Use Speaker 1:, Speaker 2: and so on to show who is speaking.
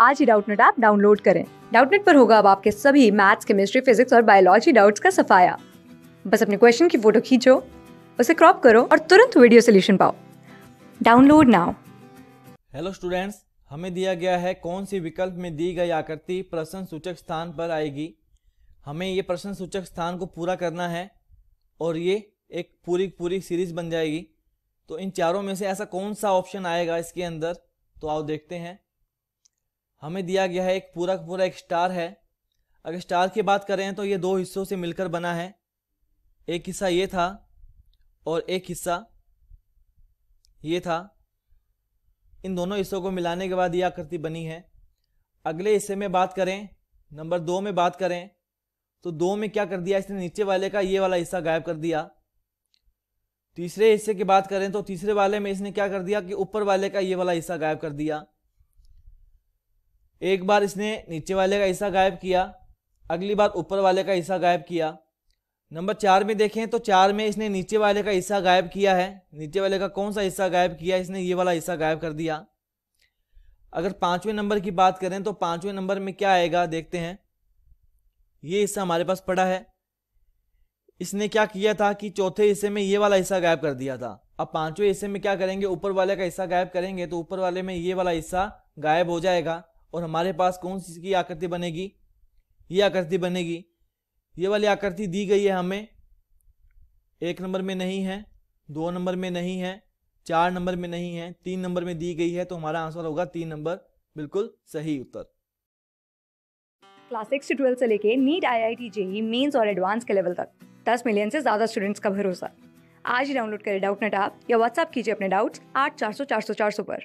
Speaker 1: आज ही Doubtnut app download करें। डाउटनेट पर होगा अब आपके सभी मैथ्स, केमिस्ट्री, फिजिक्स और बायोलॉजी डाउट्स का सफाया। बस अपने क्वेश्चन की फ़ोटो खींचो, उसे क्रॉप करो और तुरंत वीडियो सोल्यूशन पाओ। Download now.
Speaker 2: हेलो स्टूडेंट्स, हमें दिया गया है कौन सी विकल्प में दी गई आकृति प्रश्न सूचक स्थान पर आएगी। हमें ये प्रश्न सूचक स्थान को पूरा करना है और ये एक पूरी पूरी सीरीज़ बन जाएगी। तो इन चारों में से ऐसा कौन सा ऑप्शन आएगा इसके अंदर? तो आओ देखते हैं। हमें दिया गया है, एक पूरा का पूरा एक स्टार है। अगर स्टार की बात करें तो ये दो हिस्सों से मिलकर बना है। एक हिस्सा ये था और एक हिस्सा ये था। इन दोनों हिस्सों को मिलाने के बाद ये आकृति बनी है। अगले हिस्से में बात करें, नंबर दो में बात करें तो दो में क्या कर दिया? इसने नीचे वाले का ये वाला हिस्सा गायब कर दिया। तीसरे हिस्से की बात करें तो तीसरे वाले में इसने क्या कर दिया कि ऊपर वाले का ये वाला हिस्सा गायब कर दिया। एक बार इसने नीचे वाले का हिस्सा गायब किया, अगली बार ऊपर वाले का हिस्सा गायब किया। नंबर चार में देखें तो चार में इसने नीचे वाले का हिस्सा गायब किया है। नीचे वाले का कौन सा हिस्सा गायब किया? इसने ये वाला हिस्सा गायब कर दिया। अगर पाँचवें नंबर की बात करें तो पाँचवें नंबर में क्या आएगा? देखते हैं। ये हिस्सा हमारे पास पड़ा है। इसने क्या किया था कि चौथे हिस्से में ये वाला हिस्सा गायब कर दिया था। अब पाँचवें हिस्से में क्या करेंगे? ऊपर वाले का हिस्सा गायब करेंगे तो ऊपर वाले में ये वाला हिस्सा गायब हो जाएगा। और हमारे पास कौन सी की आकृति बनेगी? ये आकृति बनेगी। ये वाली आकृति दी गई है हमें। एक नंबर में नहीं है, दो नंबर में नहीं है, चार नंबर में नहीं है, तीन नंबर में दी गई है तो हमारा आंसर होगा तीन नंबर। बिल्कुल सही उत्तर।
Speaker 1: क्लास सिक्स से ट्वेल्थ से लेके NEET I I T JEE mains और एडवांस के लेवल तक, दस मिलियन से ज़्यादा स्टूडेंट्स का भरोसा। आज ही डाउनलोड करें डाउट नेट ऐप या व्हाट्सअप कीजिए अपने डाउट्स आठ चार सौ चार सौ चार सौ पर।